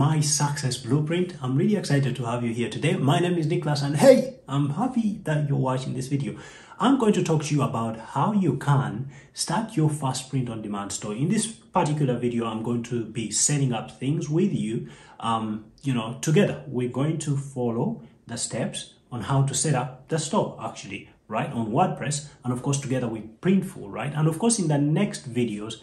my success blueprint. I'm really excited to have you here today. My name is Nicholas and hey, I'm happy that you're watching this video. I'm going to talk to you about how you can start your first print on demand store. In this particular video, I'm going to be setting up things with you, um, you know, together. We're going to follow the steps on how to set up the store actually, right, on WordPress. And of course, together with Printful, right? And of course, in the next videos,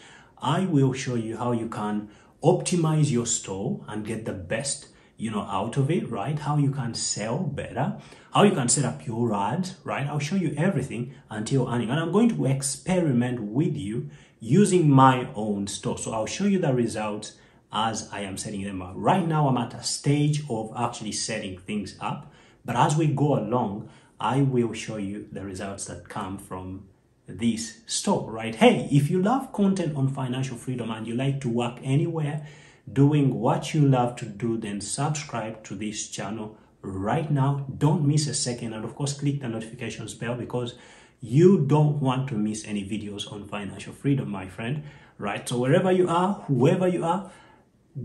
I will show you how you can optimize your store and get the best you know out of it right? How you can sell better. How you can set up your ads right? I'll show you everything until earning. And i'm going to experiment with you using my own store. So i'll show you the results as i am setting them up. Right now i'm at a stage of actually setting things up. But as we go along i will show you the results that come from this store, right? Hey, if you love content on financial freedom and you like to work anywhere doing what you love to do, then subscribe to this channel right now. Don't miss a second. And of course, click the notifications bell because you don't want to miss any videos on financial freedom, my friend, right? So wherever you are, whoever you are,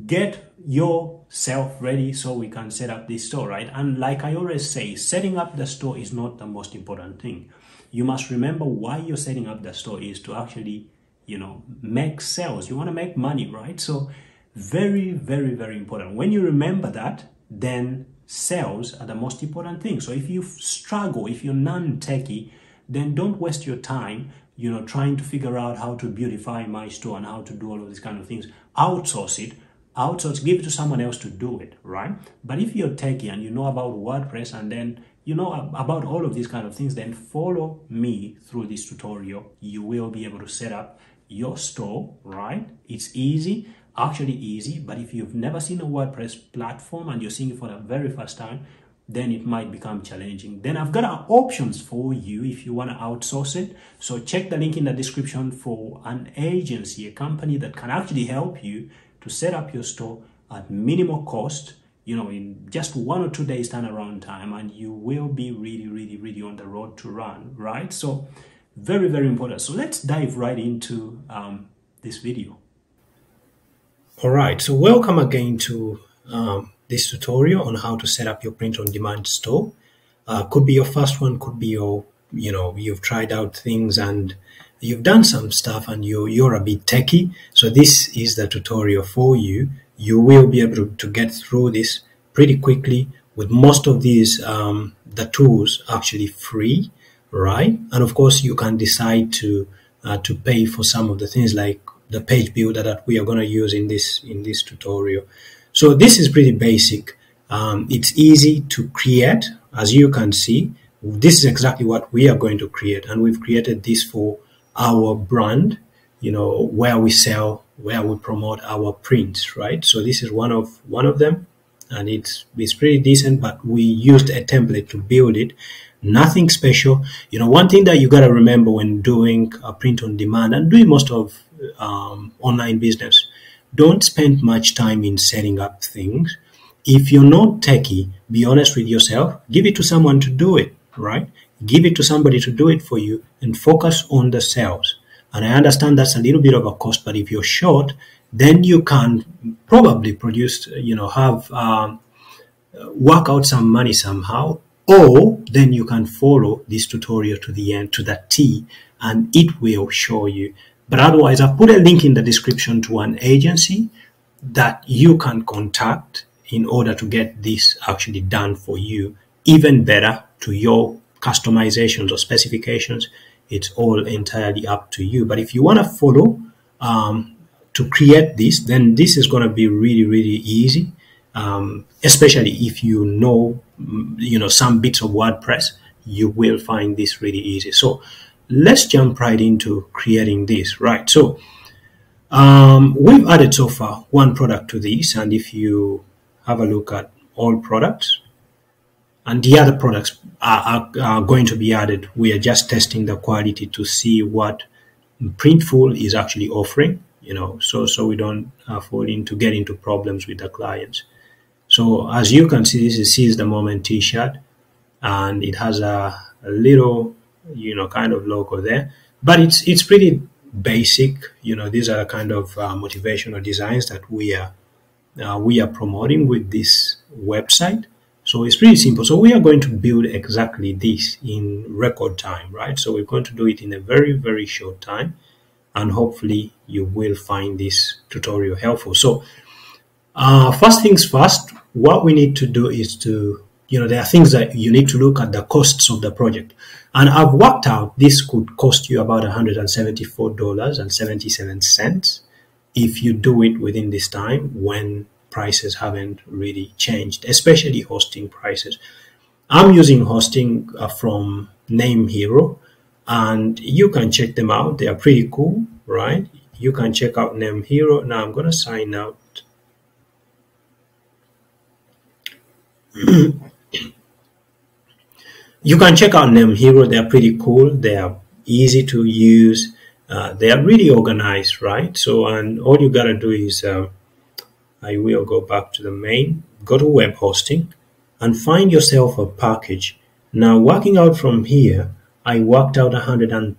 get yourself ready so we can set up this store, right? And like I always say, setting up the store is not the most important thing you must remember why you're setting up the store is to actually, you know, make sales. You want to make money, right? So very, very, very important. When you remember that, then sales are the most important thing. So if you struggle, if you're non-techie, then don't waste your time, you know, trying to figure out how to beautify my store and how to do all of these kind of things. Outsource it outsource, give it to someone else to do it, right? But if you're techie and you know about WordPress and then you know about all of these kind of things, then follow me through this tutorial. You will be able to set up your store, right? It's easy, actually easy, but if you've never seen a WordPress platform and you're seeing it for the very first time, then it might become challenging. Then I've got uh, options for you if you want to outsource it. So check the link in the description for an agency, a company that can actually help you to set up your store at minimal cost you know, in just one or two days turnaround time, and you will be really, really, really on the road to run, right? So, very, very important. So, let's dive right into um, this video. All right, so welcome again to um, this tutorial on how to set up your print on demand store. Uh, could be your first one, could be your, you know, you've tried out things and you've done some stuff and you, you're a bit techy. So, this is the tutorial for you you will be able to, get through this pretty quickly with most of these um, the tools actually free right? And of course you can decide to uh, to pay for some of the things like the page builder that we are going to use in this in this tutorial. So this is pretty basic. Um, it's easy to create as you can see. This is exactly what we are going to create and we've created this for our brand you know where we sell where we promote our prints right? So this is one of one of them and it's it's pretty decent but we used a template to build it. Nothing special. You know one thing that you got to remember when doing a print on demand and doing most of um, online business don't spend much time in setting up things. If you're not techie be honest with yourself. Give it to someone to do it right? Give it to somebody to do it for you and focus on the sales and I understand that's a little bit of a cost, but if you're short, then you can probably produce, you know, have um, work out some money somehow, or then you can follow this tutorial to the end, to the T, and it will show you. But otherwise, I've put a link in the description to an agency that you can contact in order to get this actually done for you, even better to your customizations or specifications it's all entirely up to you. But if you want to follow um, to create this, then this is going to be really, really easy. Um, especially if you know, mm, you know, some bits of WordPress, you will find this really easy. So let's jump right into creating this, right? So um, we've added so far one product to this, and if you have a look at all products, and the other products are, are, are, going to be added. We are just testing the quality to see what Printful is actually offering, you know, so so we don't uh, fall into get into problems with the clients. So as you can see, this is seize the moment T-shirt, and it has a, a little, you know, kind of logo there, but it's it's pretty basic. You know, these are the kind of uh, motivational designs that we are uh, we are promoting with this website. So it's pretty simple. So we are going to build exactly this in record time, right? So we're going to do it in a very, very short time. And hopefully you will find this tutorial helpful. So uh, first things first, what we need to do is to, you know, there are things that you need to look at the costs of the project. And I've worked out this could cost you about $174.77 if you do it within this time when prices haven't really changed, especially hosting prices. I'm using hosting uh, from NameHero, and you can check them out. They are pretty cool, right? You can check out NameHero. Now I'm going to sign out. you can check out NameHero. They are pretty cool. They are easy to use. Uh, they are really organized, right? So, and all you gotta do is, uh, I will go back to the main, go to web hosting, and find yourself a package. Now, working out from here, I worked out $113,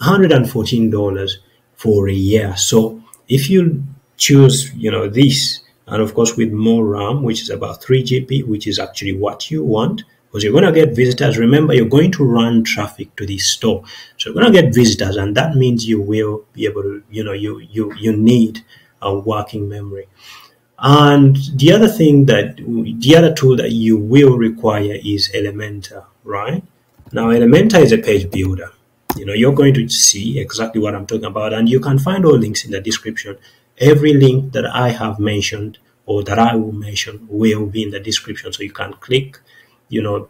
$114 for a year. So, if you choose, you know, this, and of course with more RAM, which is about 3 GB, which is actually what you want, because you're going to get visitors. Remember, you're going to run traffic to this store. So you're going to get visitors, and that means you will be able to, you know, you, you, you need a working memory. And the other thing that, the other tool that you will require is Elementor, right? Now, Elementor is a page builder. You know, you're going to see exactly what I'm talking about, and you can find all links in the description. Every link that I have mentioned or that I will mention will be in the description, so you can click you know,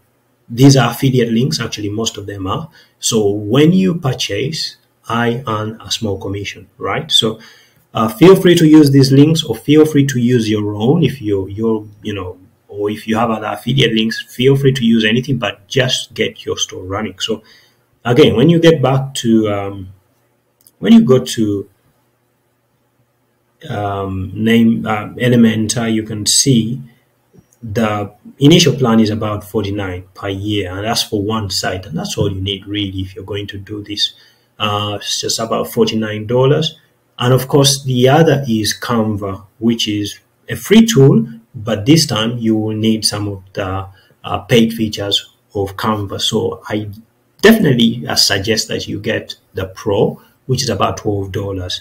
these are affiliate links. Actually, most of them are. So when you purchase, I earn a small commission, right? So uh, feel free to use these links or feel free to use your own if you you're you know or if you have other affiliate links feel free to use anything but just get your store running so again when you get back to um, when you go to um, name uh, elementor you can see the initial plan is about 49 per year and that's for one site and that's all you need really if you're going to do this. Uh, it's just about $49 and of course the other is canva which is a free tool but this time you will need some of the uh, paid features of canva. So i definitely uh, suggest that you get the pro which is about $12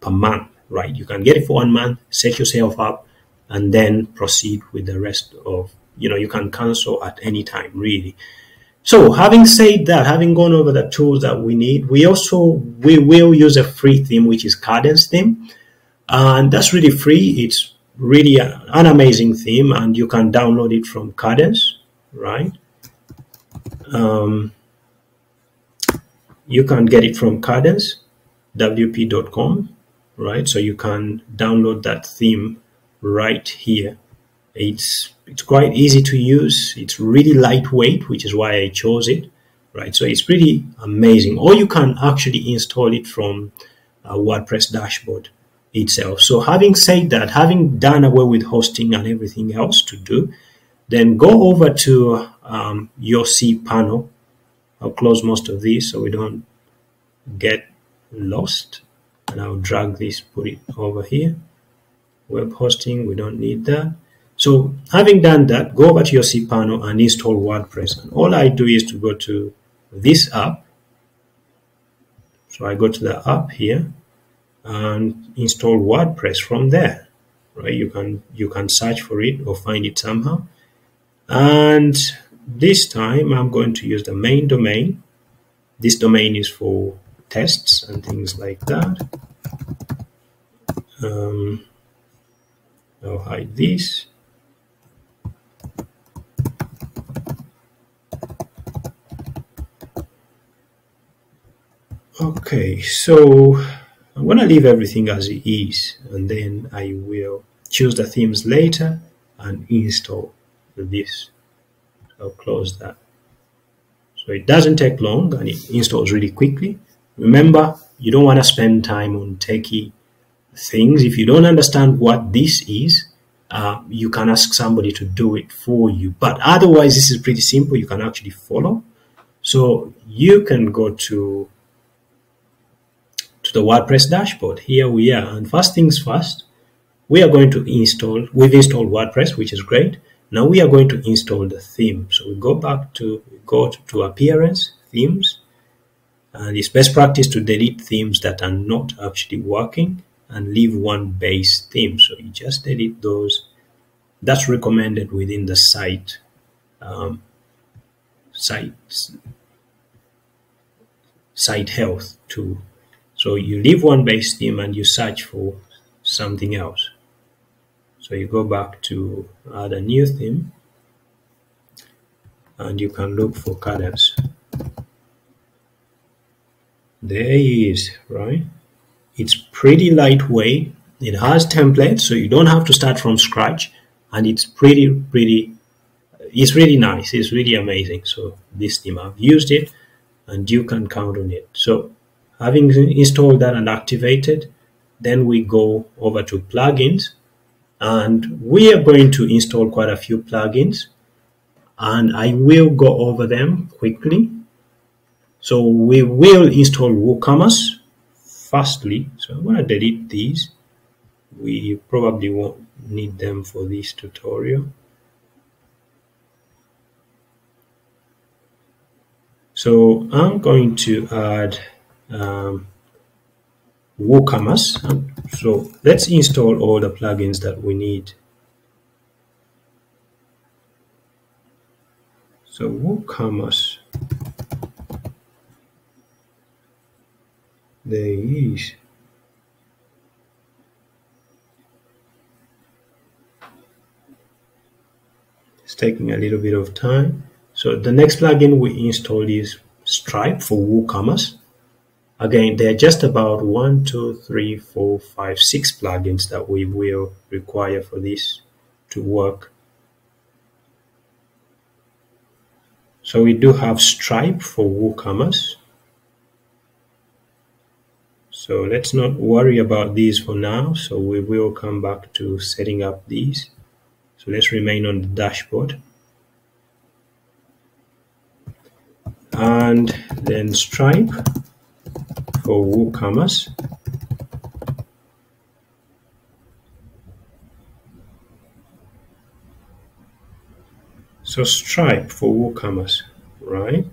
per month right? You can get it for one month set yourself up and then proceed with the rest of you know you can cancel at any time really. So having said that having gone over the tools that we need we also we will use a free theme which is Kadence theme. And that's really free. It's really an amazing theme and you can download it from Kadence right? Um, you can get it from kadence wp.com right? So you can download that theme right here. It's it's quite easy to use. It's really lightweight, which is why I chose it. Right, so it's pretty amazing. Or you can actually install it from a WordPress dashboard itself. So having said that, having done away with hosting and everything else to do, then go over to um, your panel. I'll close most of these so we don't get lost. And I'll drag this, put it over here web hosting, we don't need that. So having done that, go over to your cPanel and install WordPress. And all I do is to go to this app. So I go to the app here and install WordPress from there. Right? You can you can search for it or find it somehow. And this time I'm going to use the main domain. This domain is for tests and things like that. Um, I'll hide this. Okay, so I'm to leave everything as it is and then I will choose the themes later and install this. I'll close that. So it doesn't take long and it installs really quickly. Remember, you don't want to spend time on techie things. If you don't understand what this is, uh, you can ask somebody to do it for you. But otherwise, this is pretty simple. You can actually follow. So you can go to, the WordPress dashboard. Here we are. And first things first, we are going to install, we've installed WordPress, which is great. Now we are going to install the theme. So we go back to, go to, to appearance, themes, and it's best practice to delete themes that are not actually working and leave one base theme. So you just delete those. That's recommended within the site um, site site health tool. So you leave one base theme and you search for something else. So you go back to add a new theme and you can look for Kadence. There he is, right? It's pretty lightweight. It has templates, so you don't have to start from scratch. And it's pretty, pretty, it's really nice. It's really amazing. So this theme, I've used it and you can count on it. So having installed that and activated, then we go over to plugins and we are going to install quite a few plugins and I will go over them quickly. So we will install WooCommerce firstly. So I'm going to delete these. We probably won't need them for this tutorial. So I'm going to add um, WooCommerce. So let's install all the plugins that we need. So WooCommerce. There is. It's taking a little bit of time. So the next plugin we installed is Stripe for WooCommerce. Again, there are just about one, two, three, four, five, six plugins that we will require for this to work. So we do have Stripe for WooCommerce. So let's not worry about these for now. So we will come back to setting up these. So let's remain on the dashboard. and then Stripe for WooCommerce. So Stripe for WooCommerce, right?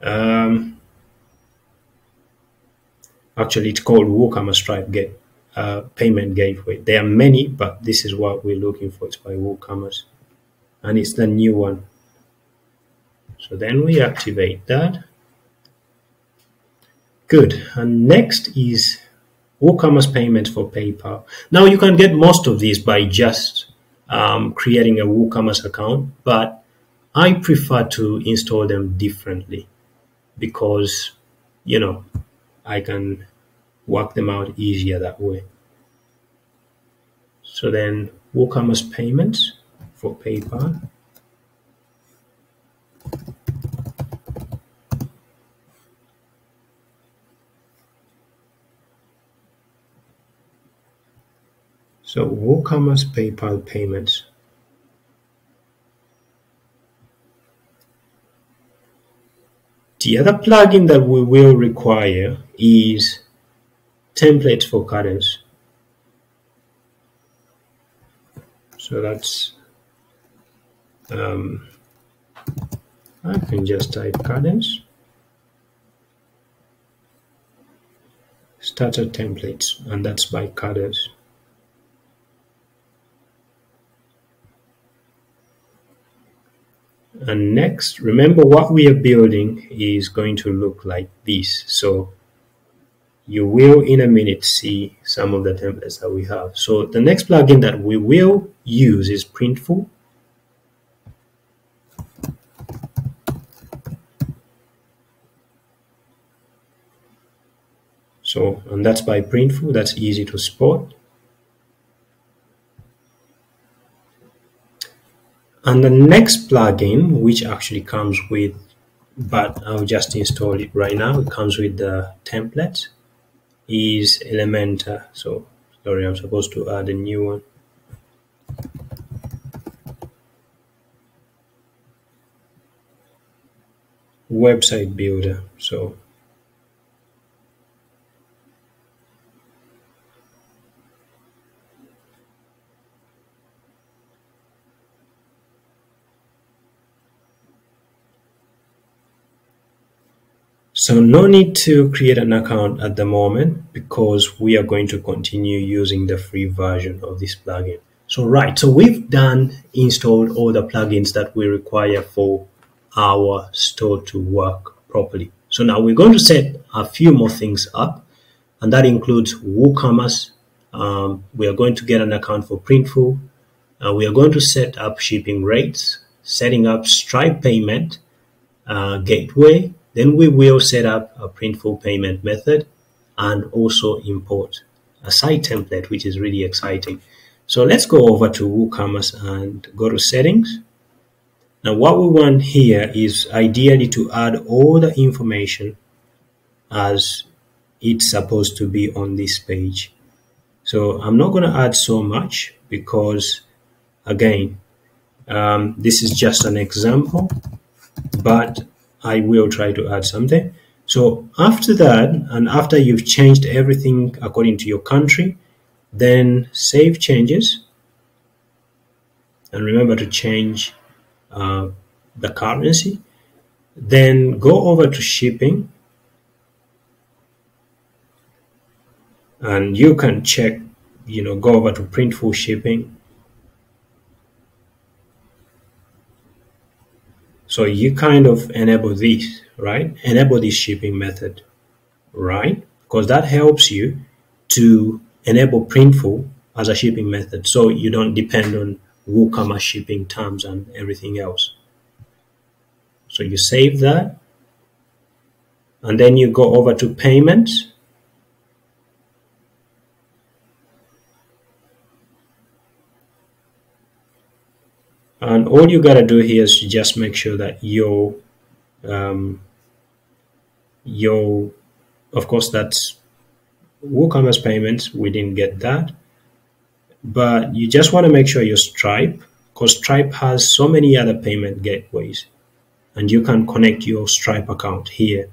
Um, actually, it's called WooCommerce Stripe Get uh, Payment Gateway. There are many, but this is what we're looking for. It's by WooCommerce, and it's the new one. So then we activate that. Good. And next is WooCommerce payments for PayPal. Now you can get most of these by just um, creating a WooCommerce account, but I prefer to install them differently because, you know, I can work them out easier that way. So then WooCommerce payments for PayPal. So WooCommerce PayPal payments. The other plugin that we will require is templates for Kadence. So that's, um, I can just type Kadence. Starter templates, and that's by Kadence. And next, remember what we are building is going to look like this. So you will in a minute see some of the templates that we have. So the next plugin that we will use is Printful. So, and that's by Printful, that's easy to spot. And the next plugin, which actually comes with, but I'll just install it right now, it comes with the template, is Elementor. So, sorry, I'm supposed to add a new one. Website builder. So, So no need to create an account at the moment because we are going to continue using the free version of this plugin. So right, so we've done installed all the plugins that we require for our store to work properly. So now we're going to set a few more things up and that includes WooCommerce. Um, we are going to get an account for Printful. Uh, we are going to set up shipping rates, setting up Stripe payment, uh, gateway. Then we will set up a Printful payment method and also import a site template, which is really exciting. So let's go over to WooCommerce and go to settings. Now what we want here is ideally to add all the information as it's supposed to be on this page. So I'm not going to add so much because again, um, this is just an example, but I will try to add something. So after that, and after you've changed everything according to your country, then save changes. And remember to change uh, the currency. Then go over to shipping and you can check, you know, go over to printful shipping. So you kind of enable this, right? Enable this shipping method, right? Because that helps you to enable printful as a shipping method so you don't depend on WooCommerce shipping terms and everything else. So you save that and then you go over to payments. And all you gotta do here is just make sure that your, um, your, of course, that's WooCommerce payments. We didn't get that but you just want to make sure your Stripe, because Stripe has so many other payment gateways, and you can connect your Stripe account here.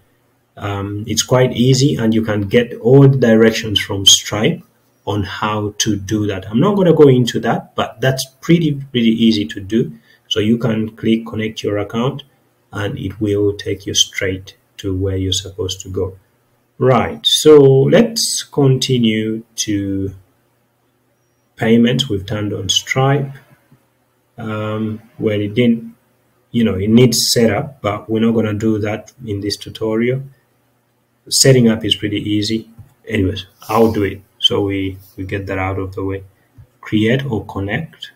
Um, it's quite easy, and you can get all the directions from Stripe on how to do that. I'm not going to go into that, but that's pretty, pretty easy to do. So you can click connect your account, and it will take you straight to where you're supposed to go. Right, so let's continue to payments we've turned on Stripe um, where it didn't you know it needs setup but we're not going to do that in this tutorial setting up is pretty easy anyways I'll do it so we we get that out of the way. Create or connect.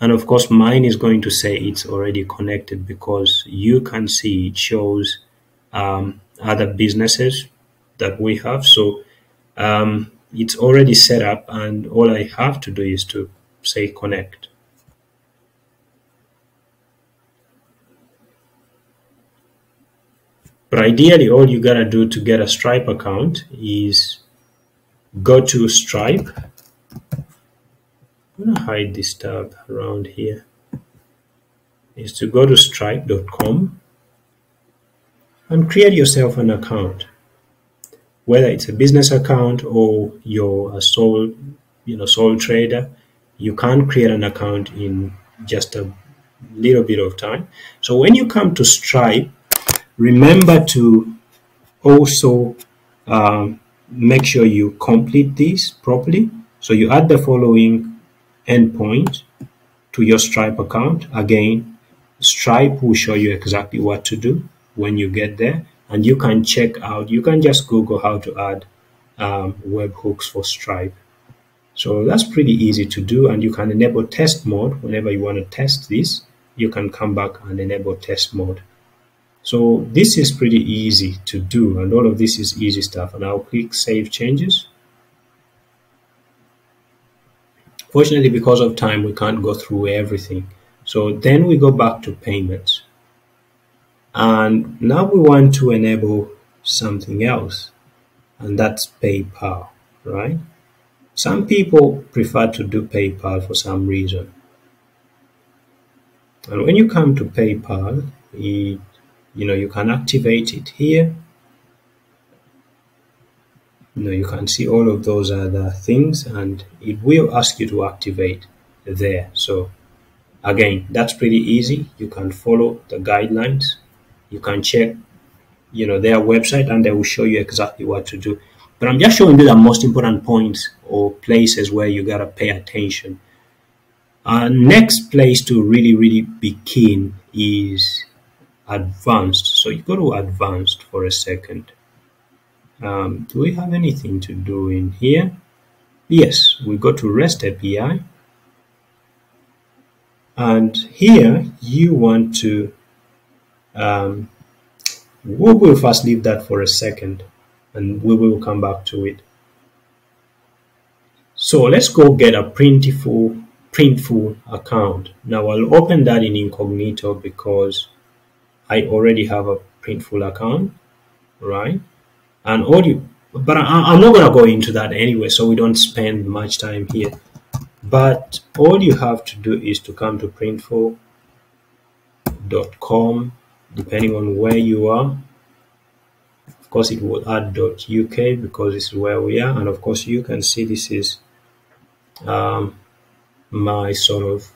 And of course mine is going to say it's already connected because you can see it shows um, other businesses that we have. So um, it's already set up and all I have to do is to say connect. But ideally, all you gotta do to get a Stripe account is go to Stripe. I'm gonna hide this tab around here. Is to go to stripe.com and create yourself an account whether it's a business account or you're a sole, you know, sole trader, you can't create an account in just a little bit of time. So when you come to Stripe, remember to also um, make sure you complete this properly. So you add the following endpoint to your Stripe account. Again, Stripe will show you exactly what to do when you get there and you can check out you can just google how to add um, webhooks for stripe so that's pretty easy to do and you can enable test mode whenever you want to test this you can come back and enable test mode so this is pretty easy to do and all of this is easy stuff and I'll click save changes fortunately because of time we can't go through everything so then we go back to payments and now we want to enable something else, and that's PayPal, right? Some people prefer to do PayPal for some reason. And when you come to PayPal, it, you know, you can activate it here. You know, you can see all of those other things and it will ask you to activate there. So again, that's pretty easy. You can follow the guidelines you can check you know their website and they will show you exactly what to do but i'm just showing you the most important points or places where you got to pay attention uh, next place to really really be keen is advanced. So you go to advanced for a second. Um, do we have anything to do in here? Yes we go to rest api and here you want to um, we will first leave that for a second and we will come back to it. So let's go get a printful printful account. Now I'll open that in incognito because I already have a printful account right? And you but I, am not going to go into that anyway so we don't spend much time here. But all you have to do is to come to printful.com depending on where you are. Of course it will add .uk because this is where we are and of course you can see this is um, my sort of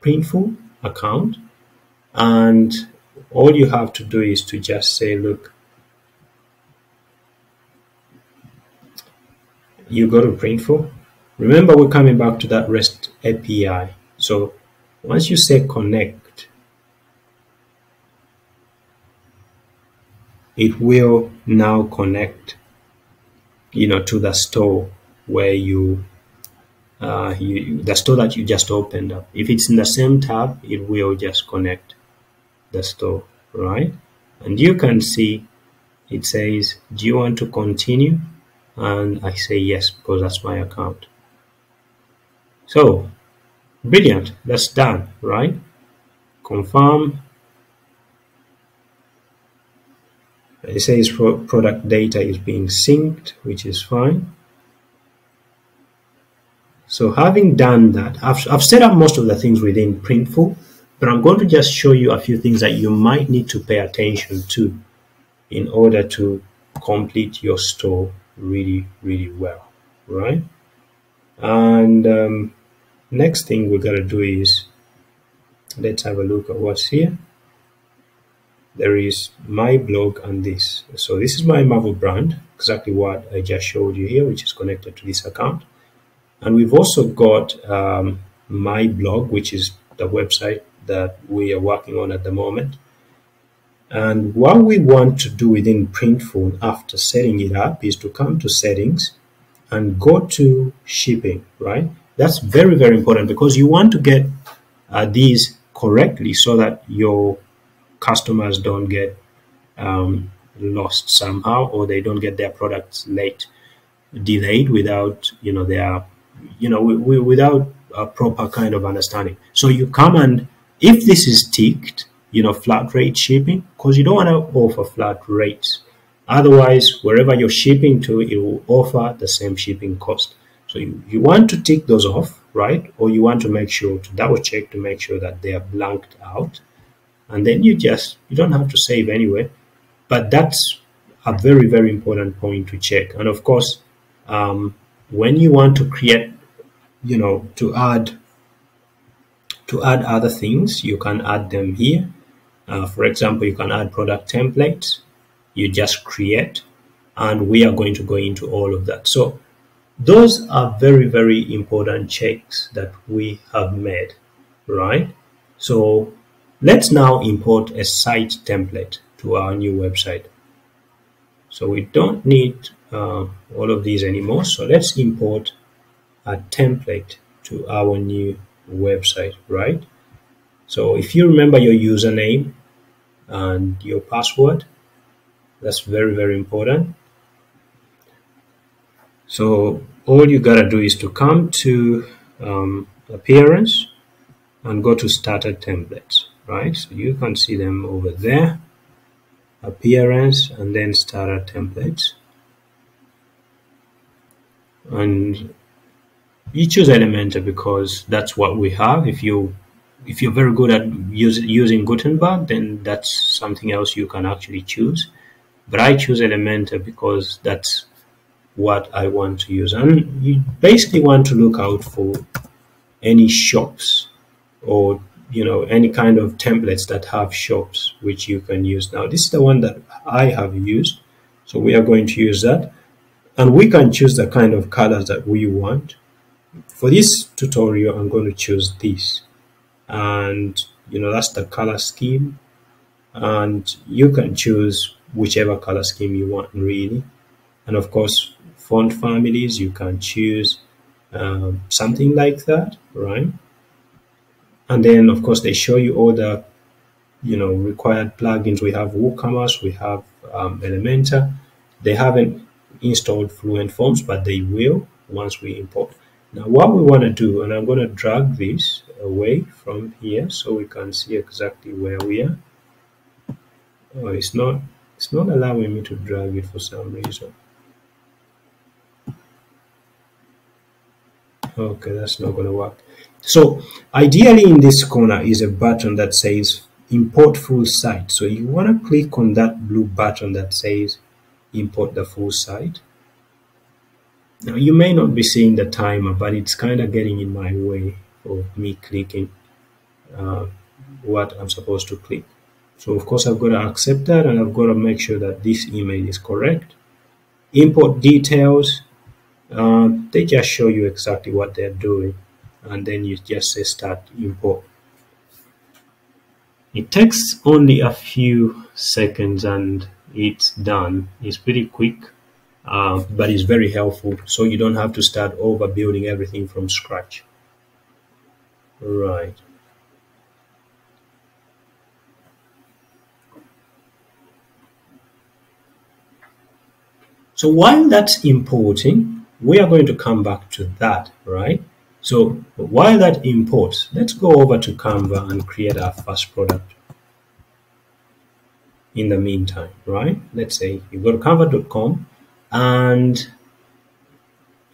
printful account. And all you have to do is to just say look you go to printful remember we're coming back to that rest api so once you say connect it will now connect you know to the store where you uh, you, the store that you just opened up. If it's in the same tab it will just connect the store right? And you can see it says do you want to continue? And I say yes because that's my account. So brilliant. That's done right? Confirm. It says product data is being synced which is fine. So having done that I've, I've set up most of the things within printful but I'm going to just show you a few things that you might need to pay attention to in order to complete your store really really well right and um, next thing we got to do is let's have a look at what's here there is my blog and this. So this is my Marvel brand, exactly what I just showed you here, which is connected to this account. And we've also got um, my blog, which is the website that we are working on at the moment. And what we want to do within Printful after setting it up is to come to settings and go to shipping, right? That's very, very important because you want to get uh, these correctly so that your customers don't get um, lost somehow or they don't get their products late delayed without you know their you know without a proper kind of understanding so you come and if this is ticked you know flat rate shipping because you don't want to offer flat rates. Otherwise wherever you're shipping to it will offer the same shipping cost. So you, you want to tick those off right? Or you want to make sure to double check to make sure that they are blanked out. And then you just you don't have to save anyway but that's a very very important point to check. And of course um, when you want to create you know to add to add other things you can add them here uh, for example you can add product templates you just create and we are going to go into all of that so those are very very important checks that we have made right so Let's now import a site template to our new website. So we don't need uh, all of these anymore. So let's import a template to our new website, right? So if you remember your username and your password, that's very, very important. So all you gotta do is to come to um, appearance and go to starter templates right so you can see them over there appearance and then starter templates and you choose Elementor because that's what we have. If you if you're very good at use, using Gutenberg then that's something else you can actually choose. But I choose Elementor because that's what I want to use. And you basically want to look out for any shops or you know any kind of templates that have shops which you can use. Now this is the one that i have used so we are going to use that. And we can choose the kind of colors that we want for this tutorial i'm going to choose this. And you know that's the color scheme. And you can choose whichever color scheme you want really. And of course font families you can choose um, something like that right? And then of course they show you all the you know required plugins. We have woocommerce we have um, elementor. They haven't installed fluent forms but they will once we import now what we want to do and i'm going to drag this away from here so we can see exactly where we are oh it's not it's not allowing me to drag it for some reason okay that's not going to work so ideally in this corner is a button that says import full site. So you want to click on that blue button that says import the full site. Now you may not be seeing the timer, but it's kind of getting in my way of me clicking uh, what I'm supposed to click. So of course I've got to accept that and I've got to make sure that this email is correct. Import details, uh, they just show you exactly what they're doing and then you just say start import. It takes only a few seconds and it's done. It's pretty quick, uh, but it's very helpful. So you don't have to start over building everything from scratch. Right. So while that's importing, we are going to come back to that, right? So while that imports, let's go over to Canva and create our first product. In the meantime, right? Let's say you go to canva.com and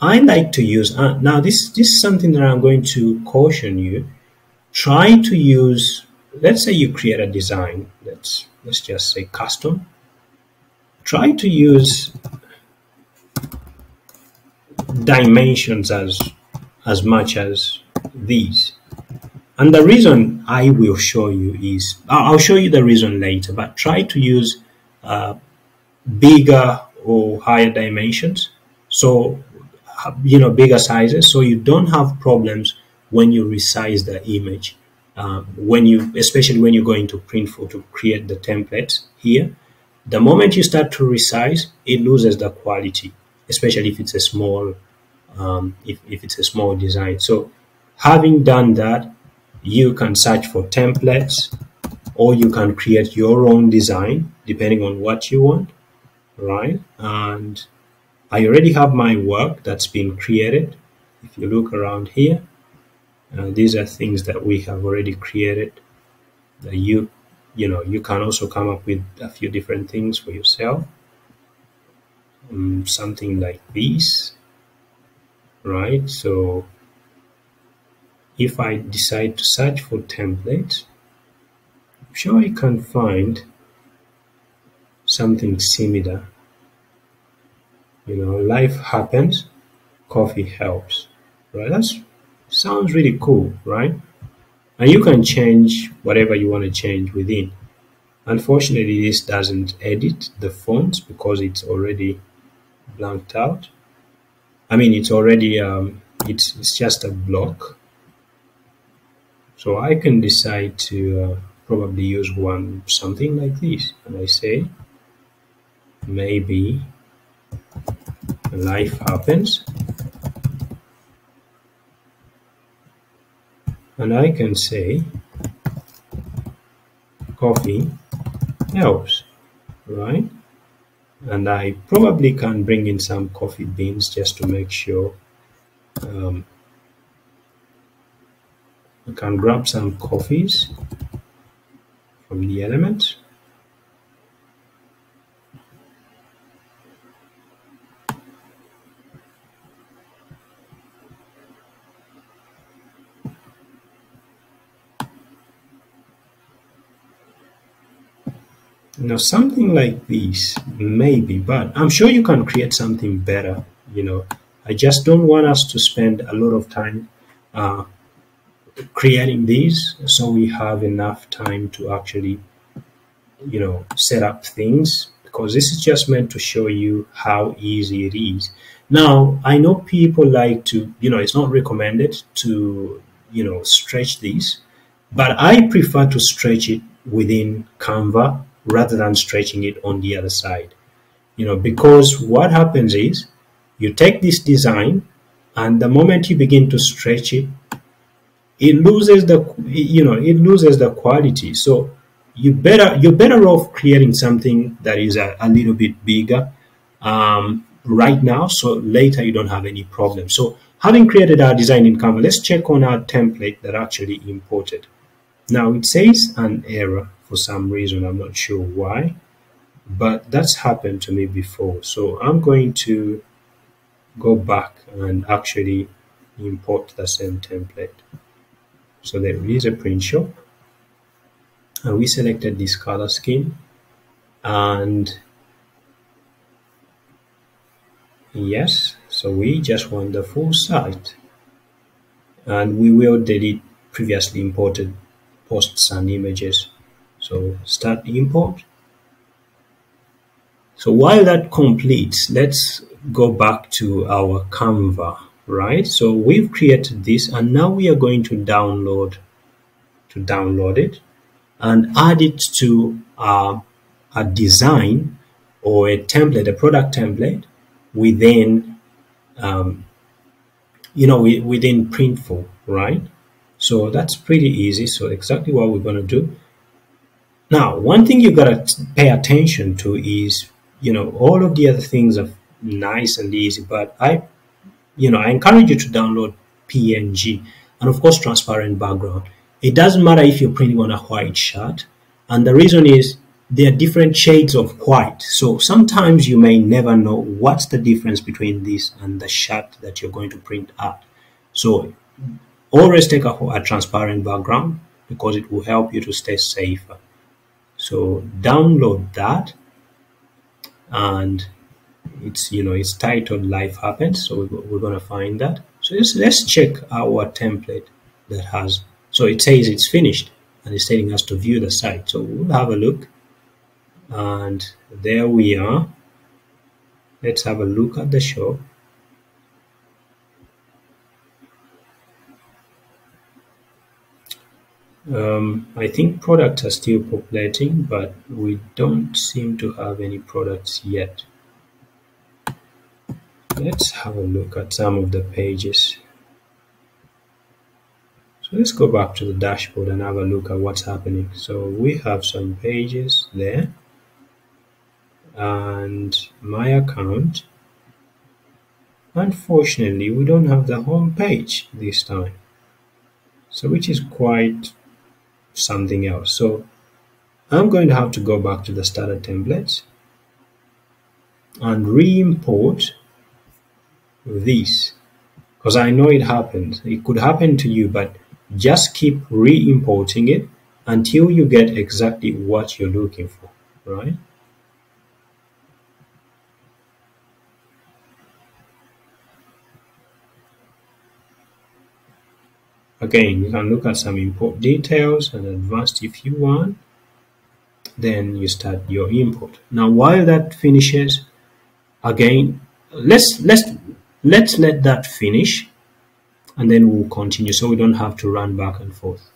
I like to use, uh, now this, this is something that I'm going to caution you. Try to use, let's say you create a design, let's, let's just say custom. Try to use dimensions as as much as these. And the reason I will show you is, I'll show you the reason later, but try to use uh, bigger or higher dimensions. So, you know, bigger sizes. So you don't have problems when you resize the image. Um, when you, especially when you're going to Printful to create the templates here, the moment you start to resize, it loses the quality, especially if it's a small um, if, if it's a small design. So having done that, you can search for templates or you can create your own design depending on what you want, right? And I already have my work that's been created. If you look around here, uh, these are things that we have already created that you you know you can also come up with a few different things for yourself um, something like this right? So if I decide to search for templates, I'm sure I can find something similar. You know, life happens, coffee helps, right? That sounds really cool, right? And you can change whatever you want to change within. Unfortunately, this doesn't edit the fonts because it's already blanked out. I mean, it's already, um, it's, it's just a block. So I can decide to uh, probably use one, something like this. And I say, maybe life happens. And I can say, coffee helps, right? and I probably can bring in some coffee beans just to make sure um, I can grab some coffees from the element Now, something like this, maybe, but I'm sure you can create something better. You know, I just don't want us to spend a lot of time uh, creating these so we have enough time to actually you know set up things because this is just meant to show you how easy it is now i know people like to you know it's not recommended to you know stretch these but i prefer to stretch it within canva rather than stretching it on the other side. You know because what happens is you take this design and the moment you begin to stretch it it loses the you know it loses the quality. So you better you're better off creating something that is a, a little bit bigger um, right now so later you don't have any problem. So having created our design in canva let's check on our template that actually imported. Now it says an error for some reason i'm not sure why but that's happened to me before. So i'm going to go back and actually import the same template. So there is a print shop. And we selected this color scheme. And yes so we just want the full site. And we will delete previously imported posts and images so start import. So while that completes let's go back to our canva right? So we've created this and now we are going to download to download it and add it to uh, a design or a template a product template within um, you know within printful right? So that's pretty easy. So exactly what we're going to do now one thing you've got to pay attention to is you know all of the other things are nice and easy but i you know, I encourage you to download PNG and of course transparent background. It doesn't matter if you're printing on a white shirt. And the reason is there are different shades of white. So sometimes you may never know what's the difference between this and the shirt that you're going to print out. So always take a, a transparent background because it will help you to stay safer. So download that. And it's you know it's titled life happens so we're, going to find that. So let's, let's check our template that has so it says it's finished and it's telling us to view the site. So we'll have a look. And there we are. Let's have a look at the shop um, I think products are still populating but we don't seem to have any products yet. Let's have a look at some of the pages. So let's go back to the dashboard and have a look at what's happening. So we have some pages there. And my account unfortunately we don't have the home page this time. So which is quite something else so I'm going to have to go back to the starter templates and re-import this because I know it happens. It could happen to you, but just keep re-importing it until you get exactly what you're looking for, right? Again, you can look at some import details and advanced if you want. Then you start your import. Now, while that finishes, again, let's let's let's let that finish and then we'll continue so we don't have to run back and forth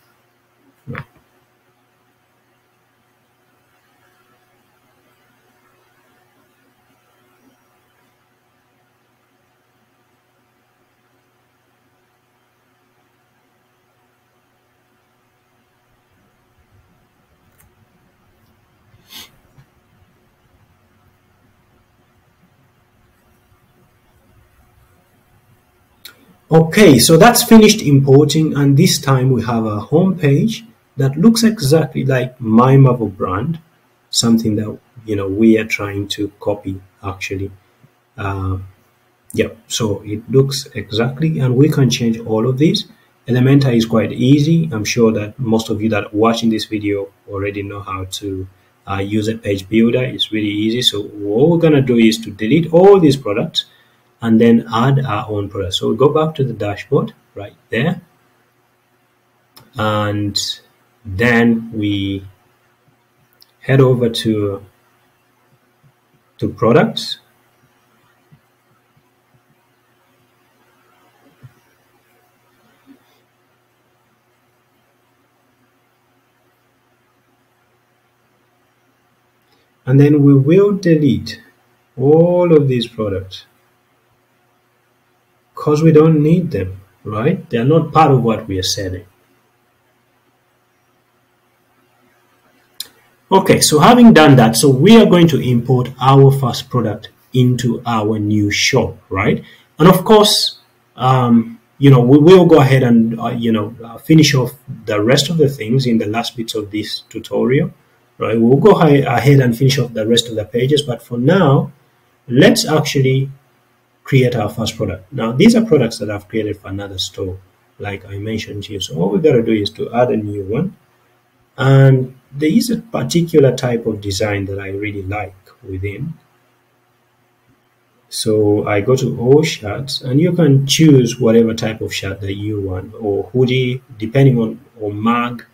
Okay, so that's finished importing and this time we have a home page that looks exactly like my Marvel brand, something that you know we are trying to copy actually. Uh, yeah, so it looks exactly and we can change all of these. Elementor is quite easy. I'm sure that most of you that are watching this video already know how to uh, use a page builder. It's really easy. So what we're gonna do is to delete all these products and then add our own product. So we go back to the dashboard right there. and then we head over to to products and then we will delete all of these products because we don't need them right they are not part of what we are selling Okay, so having done that, so we are going to import our first product into our new shop, right? And of course, um, you know, we will go ahead and, uh, you know, uh, finish off the rest of the things in the last bits of this tutorial, right? We'll go ahead and finish off the rest of the pages, but for now, let's actually create our first product. Now, these are products that I've created for another store, like I mentioned here. So all we've got to do is to add a new one. And there is a particular type of design that I really like within. So I go to all shirts and you can choose whatever type of shirt that you want or hoodie depending on or mug.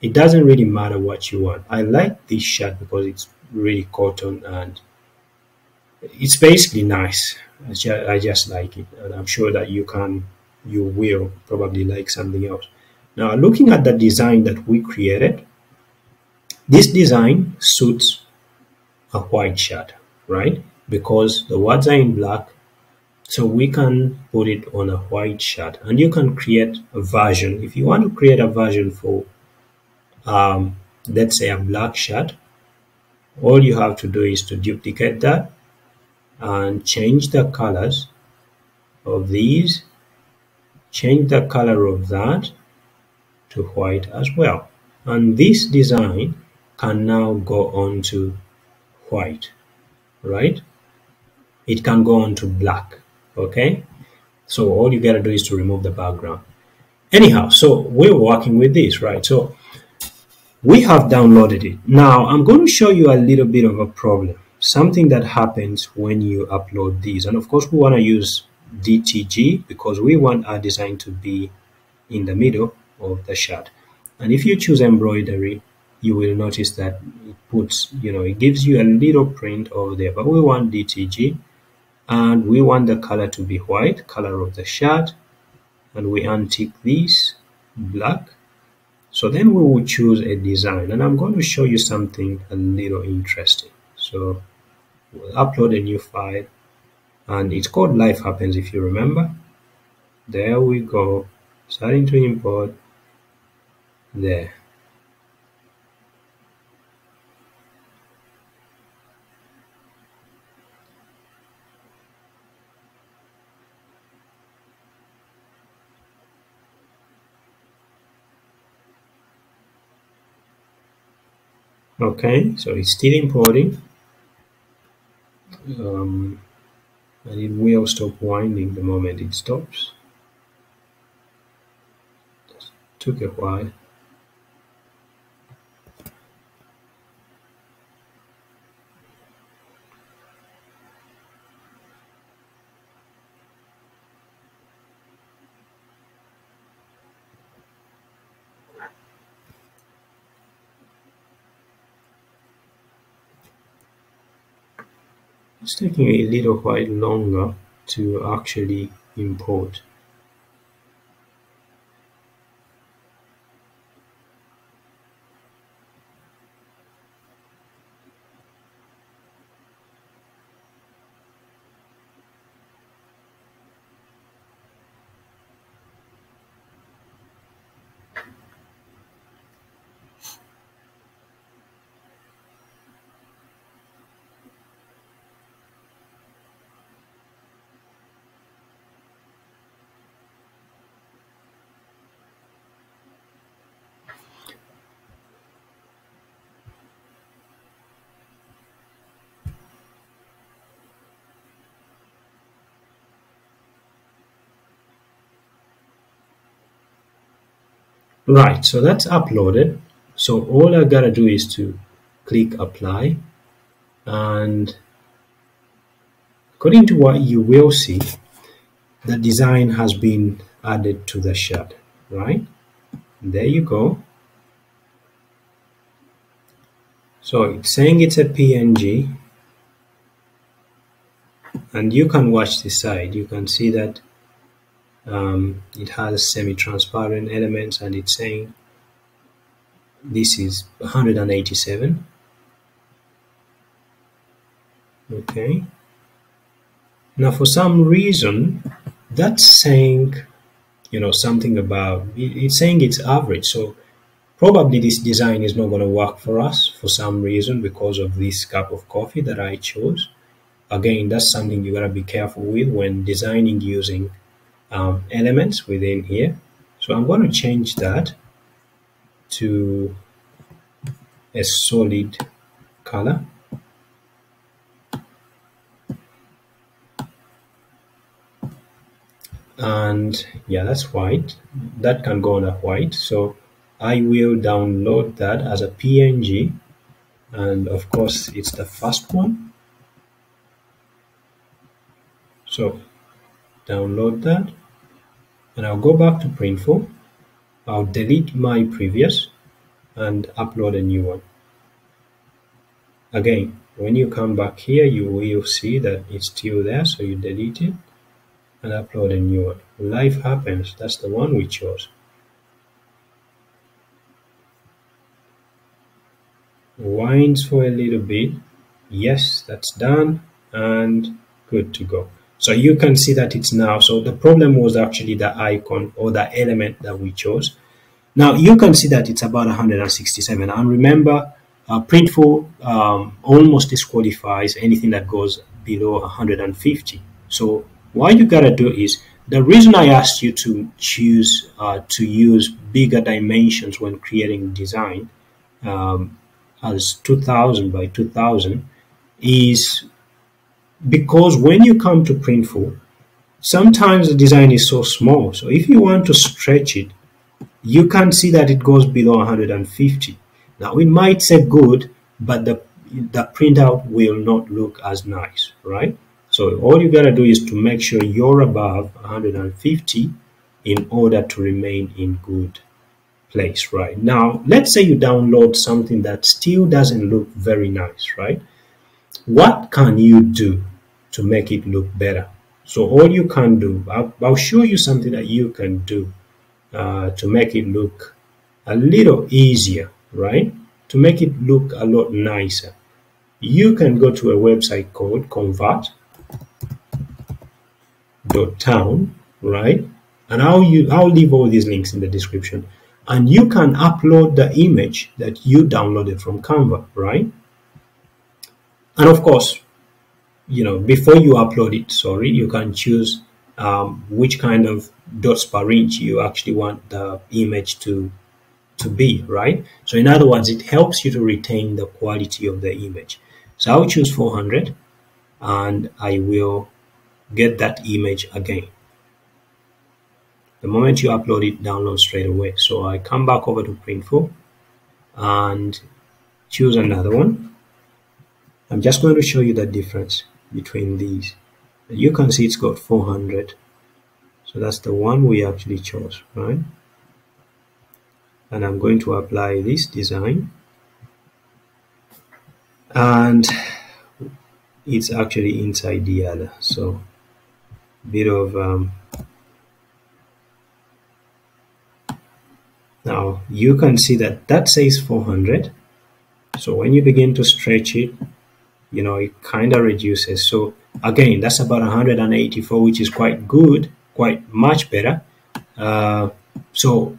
It doesn't really matter what you want. I like this shirt because it's really cotton and it's basically nice. I just, like it and I'm sure that you can you will probably like something else. Now looking at the design that we created, this design suits a white shirt, right? Because the words are in black, so we can put it on a white shirt and you can create a version. If you want to create a version for, um, let's say a black shirt, all you have to do is to duplicate that and change the colors of these, change the color of that to white as well. And this design can now go on to white, right? It can go on to black, okay? So all you gotta do is to remove the background. Anyhow, so we're working with this, right? So we have downloaded it. Now I'm going to show you a little bit of a problem, something that happens when you upload these. And of course we wanna use DTG because we want our design to be in the middle of the shot. And if you choose embroidery, you will notice that it puts, you know, it gives you a little print over there, but we want DTG and we want the color to be white, color of the shirt, and we untick this black. So then we will choose a design and I'm going to show you something a little interesting. So we'll upload a new file and it's called life happens if you remember. There we go, starting to import there. okay so it's still importing um, and it will stop winding the moment it stops Just took a while taking a little while longer to actually import. Right, so that's uploaded. So all I gotta do is to click apply and according to what you will see, the design has been added to the shirt, right? there you go so it's saying it's a png and you can watch this side you can see that um, it has semi-transparent elements and it's saying this is 187 okay. Now for some reason that's saying you know something about it's saying it's average. So probably this design is not going to work for us for some reason because of this cup of coffee that I chose. Again that's something you gotta be careful with when designing using um, elements within here. So I'm going to change that to a solid color. And yeah that's white. That can go on a white. So I will download that as a PNG and of course it's the first one. So download that and I'll go back to Printful. I'll delete my previous and upload a new one. Again when you come back here you will see that it's still there so you delete it and upload a new one. Life happens. That's the one we chose. Winds for a little bit. Yes that's done and good to go so you can see that it's now so the problem was actually the icon or the element that we chose. Now you can see that it's about 167 and remember uh, printful um, almost disqualifies anything that goes below 150 so what you gotta do is the reason I asked you to choose uh, to use bigger dimensions when creating design um, as 2000 by 2000 is because when you come to Printful, sometimes the design is so small. So if you want to stretch it, you can see that it goes below 150. Now it might say good, but the the printout will not look as nice, right? So all you gotta do is to make sure you're above 150 in order to remain in good place, right? Now, let's say you download something that still doesn't look very nice, right? What can you do to make it look better? So all you can do, I'll, I'll show you something that you can do uh, to make it look a little easier, right? To make it look a lot nicer. You can go to a website called convert.town, right? And I'll, I'll leave all these links in the description and you can upload the image that you downloaded from Canva, right? And of course, you know, before you upload it, sorry, you can choose um, which kind of dots per inch you actually want the image to to be, right? So in other words, it helps you to retain the quality of the image. So I'll choose 400 and I will get that image again the moment you upload it download straight away so I come back over to Printful and choose another one I'm just going to show you the difference between these. You can see it's got 400 so that's the one we actually chose right? And I'm going to apply this design. And it's actually inside the other. So bit of um, Now you can see that that says 400. So when you begin to stretch it, you know, it kind of reduces. So again, that's about 184, which is quite good, quite much better. Uh, so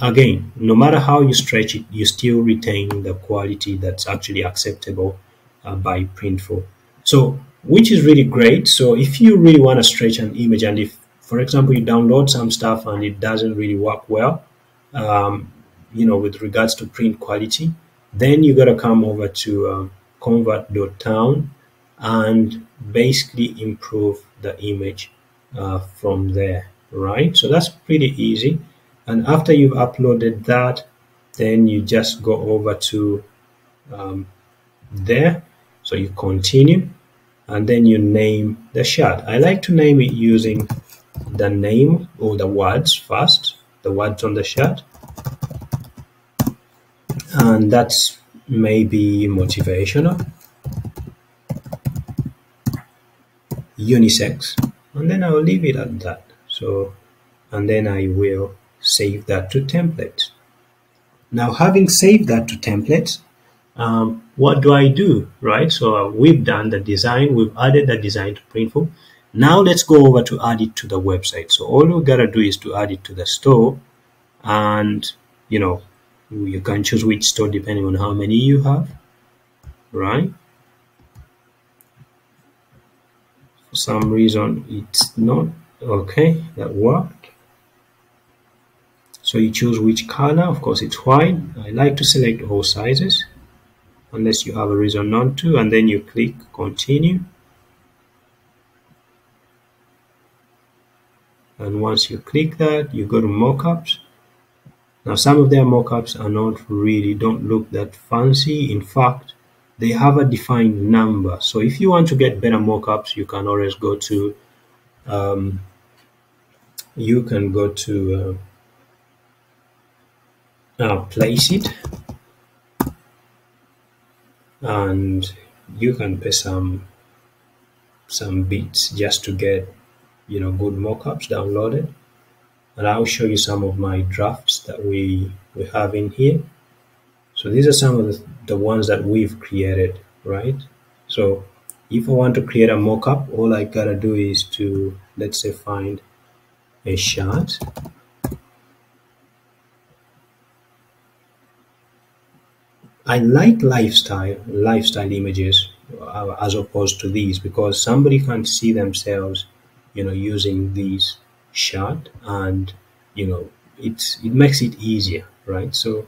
again, no matter how you stretch it, you still retain the quality that's actually acceptable uh, by Printful. So which is really great. So if you really want to stretch an image and if, for example, you download some stuff and it doesn't really work well, um, you know, with regards to print quality, then you got to come over to um, convert.town and basically improve the image uh, from there, right? So that's pretty easy. And after you've uploaded that, then you just go over to um, there. So you continue and then you name the shot. I like to name it using the name or the words first the words on the shot. and that's maybe motivational. Unisex. And then I'll leave it at that. So and then I will save that to template now having saved that to template um, what do I do right? So uh, we've done the design we've added the design to Printful. Now let's go over to add it to the website. So all we gotta do is to add it to the store and you know you can choose which store depending on how many you have right? For some reason it's not okay that worked so you choose which color of course it's white. I like to select all sizes unless you have a reason not to and then you click continue. And once you click that you go to mockups now some of their mockups are not really don't look that fancy. In fact they have a defined number. So if you want to get better mockups you can always go to um, you can go to uh, uh, Placeit and you can pay some some bits just to get you know good mockups downloaded and I'll show you some of my drafts that we we have in here. So these are some of the, the ones that we've created right? So if I want to create a mockup all I gotta do is to let's say find a shot I like lifestyle lifestyle images uh, as opposed to these because somebody can't see themselves you know using these shot and you know it's it makes it easier right? So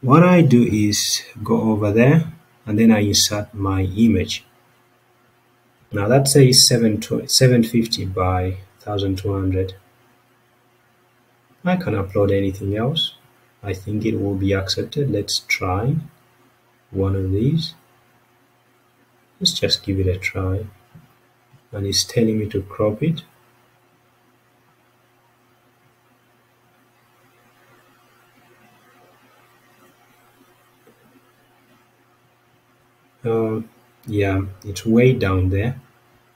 what I do is go over there and then I insert my image. Now that says 750 by 1200 I can upload anything else. I think it will be accepted. Let's try one of these. Let's just give it a try. And it's telling me to crop it yeah it's way down there.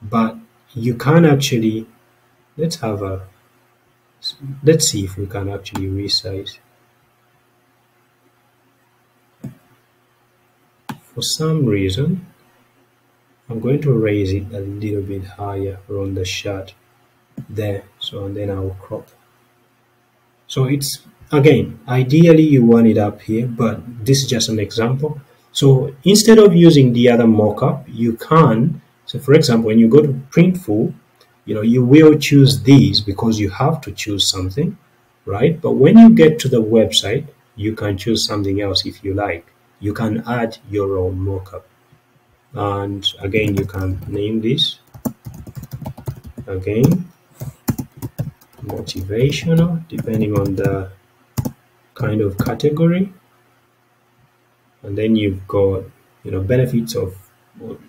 But you can actually let's have a let's see if we can actually resize. For some reason I'm going to raise it a little bit higher around the shot there so and then I'll crop. So it's again ideally you want it up here but this is just an example so instead of using the other mockup you can so for example when you go to printful you know you will choose these because you have to choose something right? But when you get to the website you can choose something else if you like. You can add your own mockup. And again you can name this. Again motivational depending on the kind of category and then you've got you know benefits of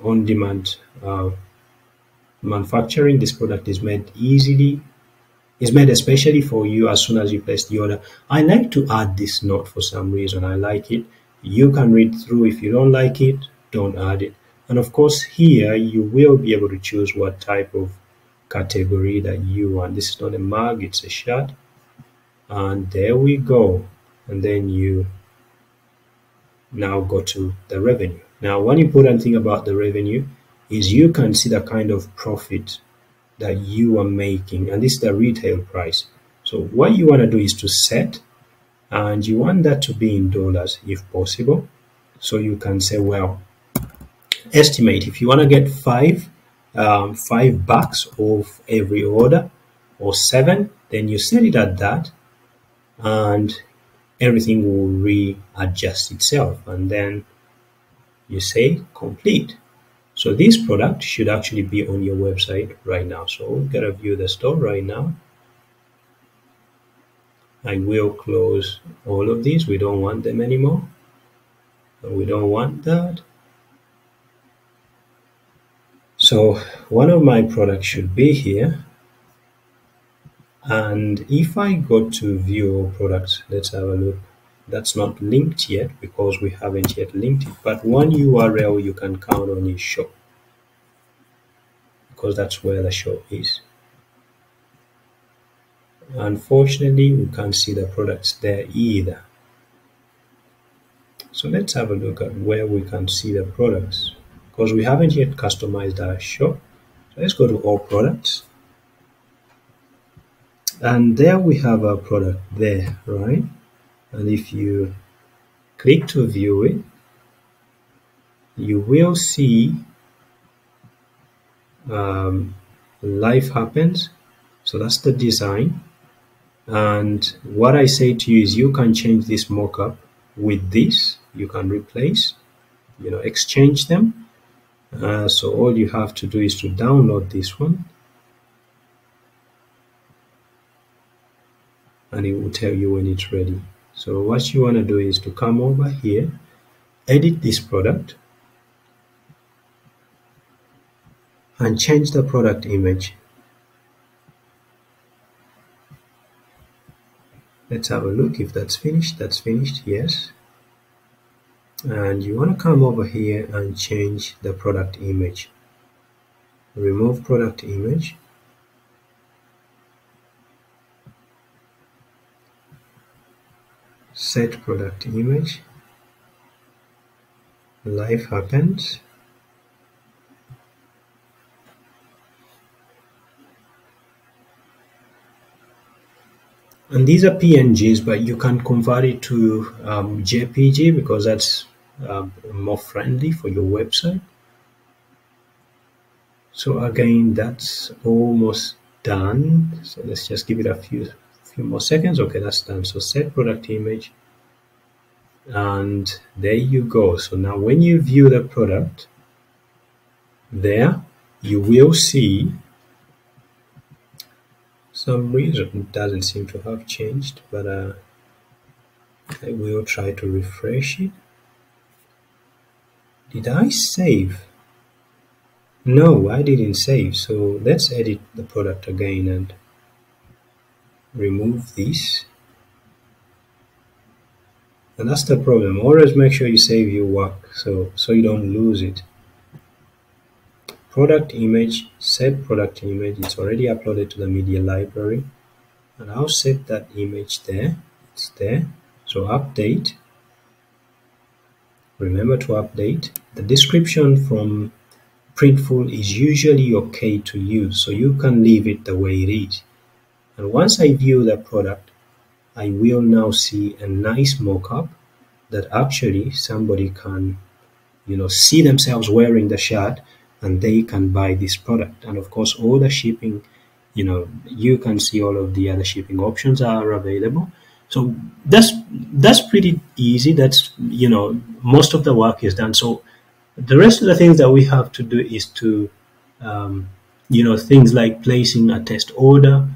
on-demand uh, manufacturing. This product is made easily is made especially for you as soon as you place the order. I like to add this note for some reason. I like it. You can read through. If you don't like it don't add it. And of course here you will be able to choose what type of category that you want. This is not a mug it's a shot and there we go. And then you now go to the revenue. Now one important thing about the revenue is you can see the kind of profit that you are making and this is the retail price. So what you want to do is to set and you want that to be in dollars if possible so you can say well estimate if you want to get five um, five bucks of every order or seven then you set it at that and everything will readjust itself and then you say complete so this product should actually be on your website right now so we're gonna view the store right now I will close all of these. We don't want them anymore. We don't want that. So one of my products should be here. And if I go to view all products, let's have a look. that's not linked yet because we haven't yet linked it but one url you can count on is shop because that's where the shop is. Unfortunately we can't see the products there either. So let's have a look at where we can see the products. Because we haven't yet customized our shop so let's go to all products and there we have our product there right? And if you click to view it you will see um, life happens. So that's the design. And what I say to you is you can change this mockup with this. You can replace you know exchange them. Uh, so all you have to do is to download this one and it will tell you when it's ready. So what you want to do is to come over here edit this product and change the product image. Let's have a look. If that's finished that's finished yes. And you want to come over here and change the product image. Remove product image set product image. Life happens. And these are PNGs but you can convert it to um, JPG because that's um, more friendly for your website. So again that's almost done. So let's just give it a few few more seconds. Okay that's done. So set product image and there you go. So now when you view the product there you will see some reason. It doesn't seem to have changed but uh, I will try to refresh it. Did I save? No I didn't save. So let's edit the product again and remove this and that's the problem. Always make sure you save your work so so you don't lose it. Product image set product image it's already uploaded to the media library. And I'll set that image there. It's there. So update. Remember to update. The description from printful is usually okay to use so you can leave it the way it is and once I view the product, I will now see a nice mock-up that actually somebody can, you know, see themselves wearing the shirt and they can buy this product. And of course, all the shipping, you know, you can see all of the other shipping options are available. So that's that's pretty easy. That's you know, most of the work is done. So the rest of the things that we have to do is to, um, you know, things like placing a test order,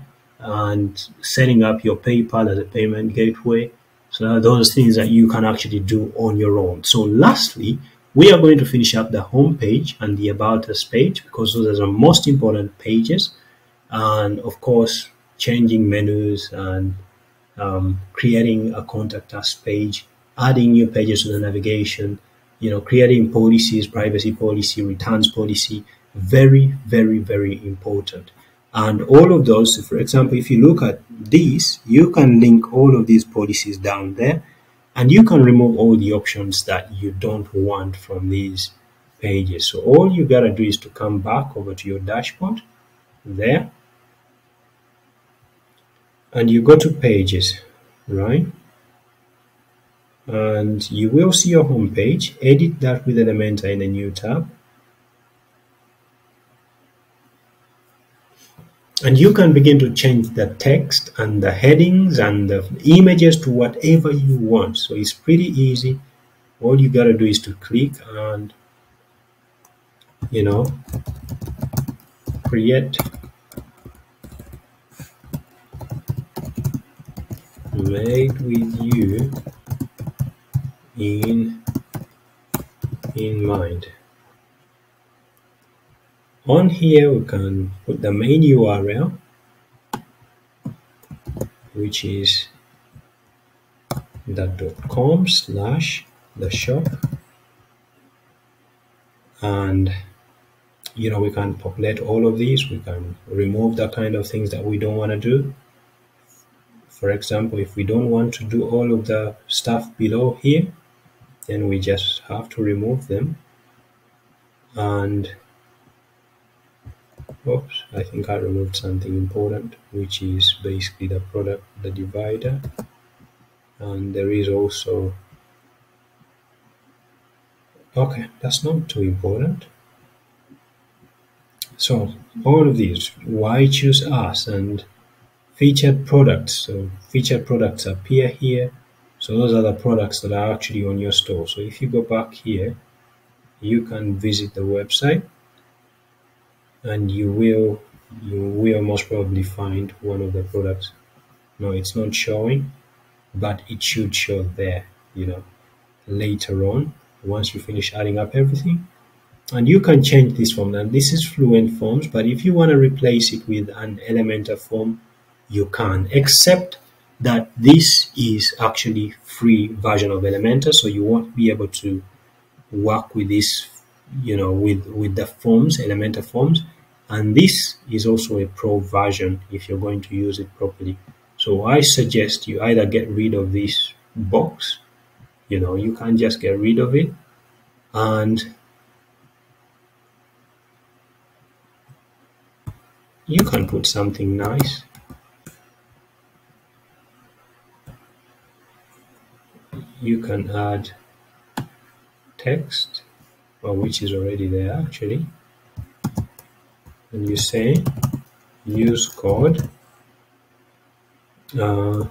and setting up your PayPal as a payment gateway. So those things that you can actually do on your own. So lastly, we are going to finish up the home page and the about us page because those are the most important pages. And of course, changing menus and um, creating a contact us page, adding new pages to the navigation, you know, creating policies, privacy policy, returns policy, very, very, very important. And all of those, for example, if you look at these, you can link all of these policies down there and you can remove all the options that you don't want from these pages. So all you gotta do is to come back over to your dashboard there and you go to pages, right? And you will see your home page, edit that with Elementor in a new tab and you can begin to change the text and the headings and the images to whatever you want. So it's pretty easy. All you gotta do is to click and you know create. Made with you in in mind on here we can put the main URL which is that dot com slash the shop. And you know we can populate all of these. We can remove the kind of things that we don't want to do. For example if we don't want to do all of the stuff below here then we just have to remove them. And oops I think I removed something important which is basically the product the divider. And there is also okay that's not too important. So all of these why choose us? And featured products so featured products appear here. So those are the products that are actually on your store. So if you go back here you can visit the website and you will you will most probably find one of the products. No it's not showing but it should show there you know later on once you finish adding up everything. And you can change this form. And this is fluent forms but if you want to replace it with an elementor form you can except that this is actually free version of elementor so you won't be able to work with this you know with with the forms elementor forms and this is also a pro version if you're going to use it properly. So i suggest you either get rid of this box you know you can just get rid of it and you can put something nice. You can add text well, which is already there actually and you say use code uh,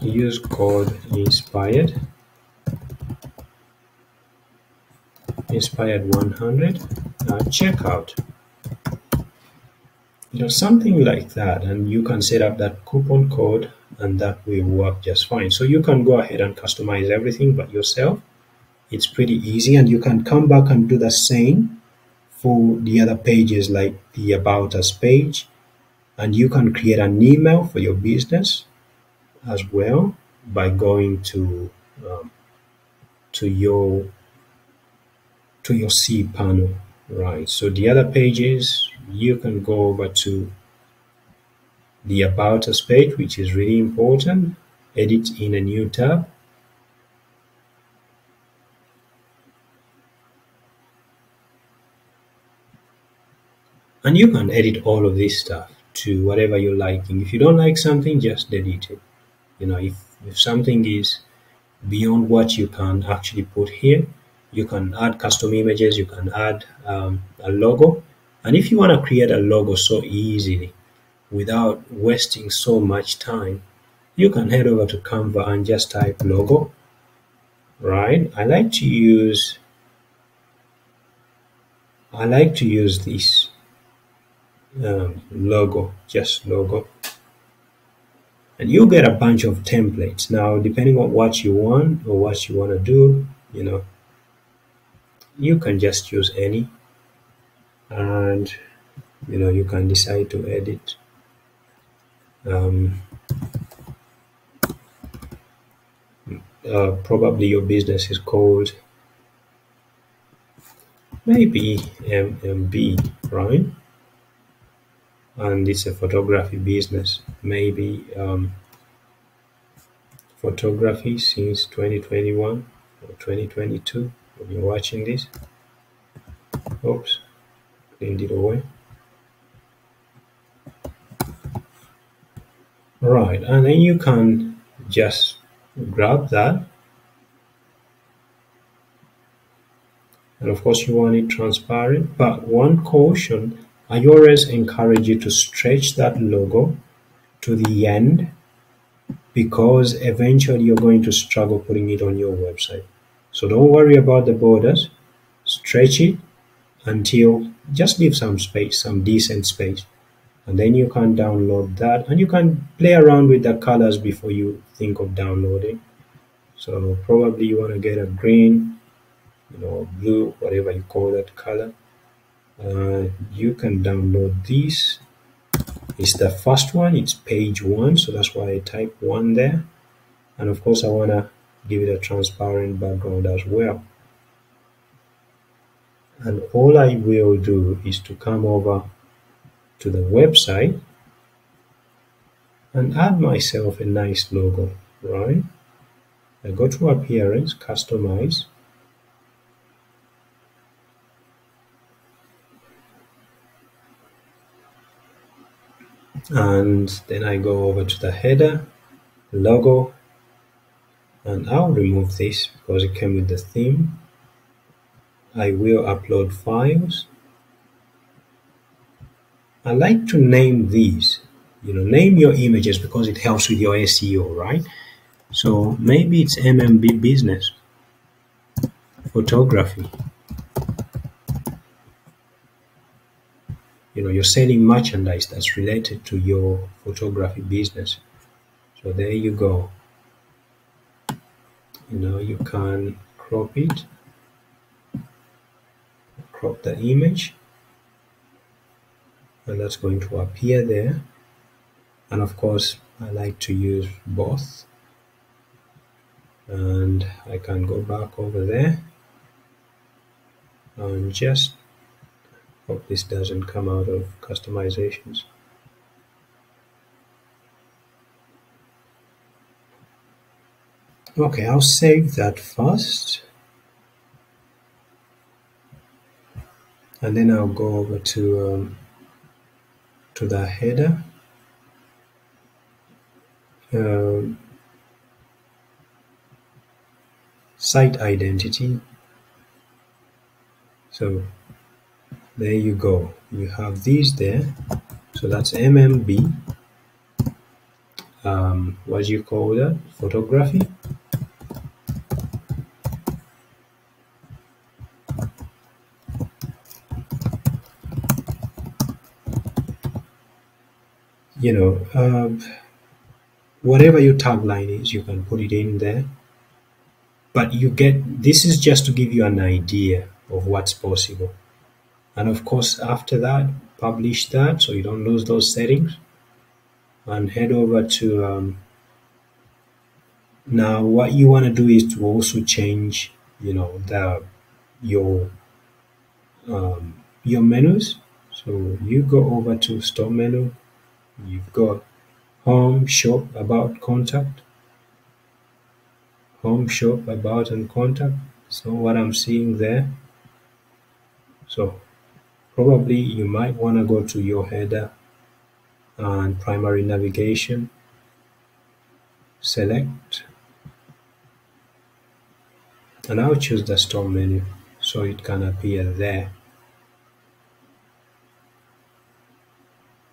use code inspired inspired 100 uh, checkout you know something like that and you can set up that coupon code and that will work just fine. So you can go ahead and customize everything but yourself it's pretty easy and you can come back and do the same for the other pages like the about us page. And you can create an email for your business as well by going to um, to your to your cPanel right? So the other pages you can go over to the about us page which is really important. Edit in a new tab and you can edit all of this stuff to whatever you're liking. If you don't like something just delete it. You know if, if something is beyond what you can actually put here you can add custom images you can add um, a logo. And if you want to create a logo so easily without wasting so much time you can head over to canva and just type logo right? I like to use i like to use this um, logo just logo. And you get a bunch of templates. Now depending on what you want or what you want to do you know you can just use any. And you know you can decide to edit. Um, uh, probably your business is called maybe MMB right and it's a photography business. Maybe um, photography since 2021 or 2022 when you're watching this. Oops cleaned it away. Right and then you can just grab that. And of course you want it transparent but one caution I always encourage you to stretch that logo to the end because eventually you're going to struggle putting it on your website. So don't worry about the borders. Stretch it until just leave some space, some decent space. And then you can download that and you can play around with the colors before you think of downloading. So probably you want to get a green, you know, blue, whatever you call that color uh, you can download these. It's the first one. It's page one so that's why I type one there. And of course I want to give it a transparent background as well. And all I will do is to come over to the website and add myself a nice logo right? I go to appearance customize and then I go over to the header logo and I'll remove this because it came with the theme. I will upload files. I like to name these you know name your images because it helps with your SEO right? So maybe it's MMB business photography you know you're selling merchandise that's related to your photography business. So there you go. You know you can crop it. Crop the image. And that's going to appear there. And of course I like to use both. And I can go back over there. And just hope this doesn't come out of customizations. Okay I'll save that first. And then I'll go over to um, to the header. Um, site identity. So there you go. You have these there. So that's mmb um, what do you call that? Photography? You know uh, whatever your tagline is you can put it in there. But you get this is just to give you an idea of what's possible and of course after that publish that so you don't lose those settings. And head over to um, now what you want to do is to also change you know the your um, your menus. So you go over to store menu. You've got home shop about contact. Home shop about and contact. So what I'm seeing there. So probably you might want to go to your header and primary navigation. Select. And I'll choose the store menu so it can appear there.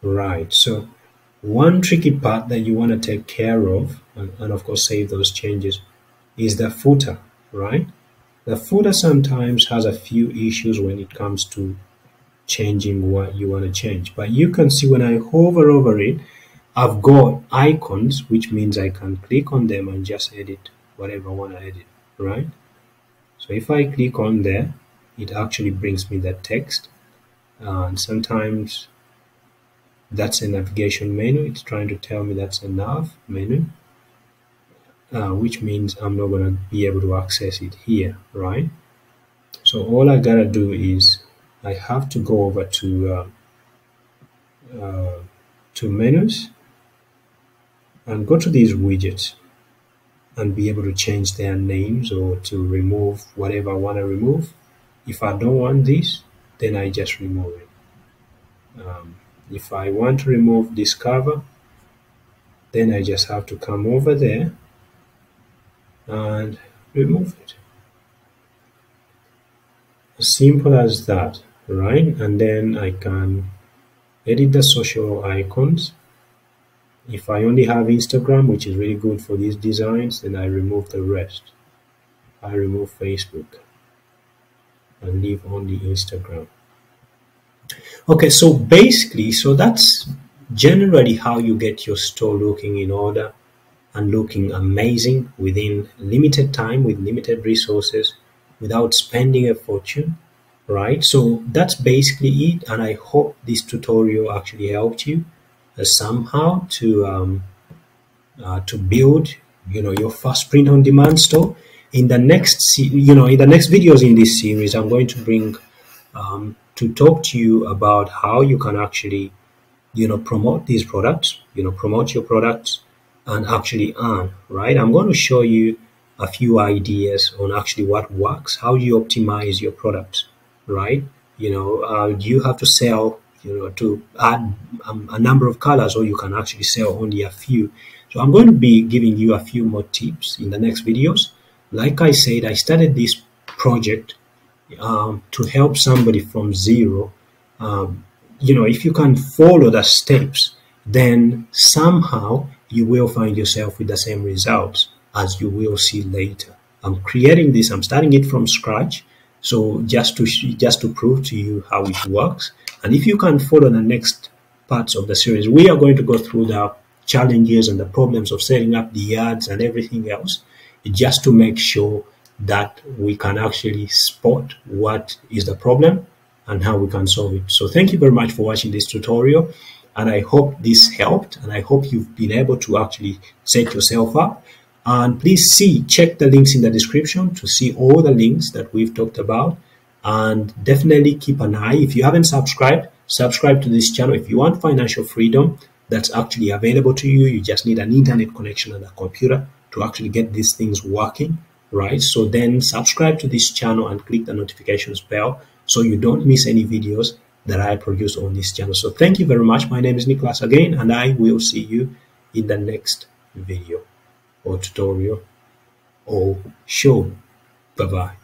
Right so one tricky part that you want to take care of and, and of course save those changes is the footer right? The footer sometimes has a few issues when it comes to changing what you want to change. But you can see when I hover over it I've got icons which means I can click on them and just edit whatever I want to edit right? So if I click on there it actually brings me that text. And sometimes that's a navigation menu. It's trying to tell me that's a nav menu uh, which means I'm not going to be able to access it here right? So all I gotta do is I have to go over to uh, uh, to menus and go to these widgets and be able to change their names or to remove whatever I want to remove. If I don't want this then I just remove it. Um, if I want to remove this cover then I just have to come over there and remove it. As simple as that right? And then I can edit the social icons. If I only have Instagram which is really good for these designs then I remove the rest. I remove Facebook and leave only Instagram. Okay, so basically, so that's generally how you get your store looking in order and looking amazing within limited time with limited resources without spending a fortune, right? So that's basically it. And I hope this tutorial actually helped you. uh, somehow to um, uh, to build you know your first print on demand store in the next you know in the next videos in this series i'm going to bring um, to talk to you about how you can actually you know promote these products you know promote your products and actually earn right i'm going to show you a few ideas on actually what works how you optimize your products right? You know uh, you have to sell you know to add um, a number of colors or you can actually sell only a few. So i'm going to be giving you a few more tips in the next videos. Like i said i started this project um, to help somebody from zero. Um, you know if you can follow the steps then somehow you will find yourself with the same results as you will see later. I'm creating this i'm starting it from scratch so just to just to prove to you how it works, and if you can follow the next parts of the series, we are going to go through the challenges and the problems of setting up the ads and everything else, just to make sure that we can actually spot what is the problem and how we can solve it. So thank you very much for watching this tutorial and I hope this helped and I hope you've been able to actually set yourself up and please see, check the links in the description to see all the links that we've talked about. And definitely keep an eye. If you haven't subscribed, subscribe to this channel. If you want financial freedom that's actually available to you, you just need an internet connection and a computer to actually get these things working, right? So then subscribe to this channel and click the notifications bell so you don't miss any videos that I produce on this channel. So thank you very much. My name is Nicholas again, and I will see you in the next video or tutorial or show. Bye bye.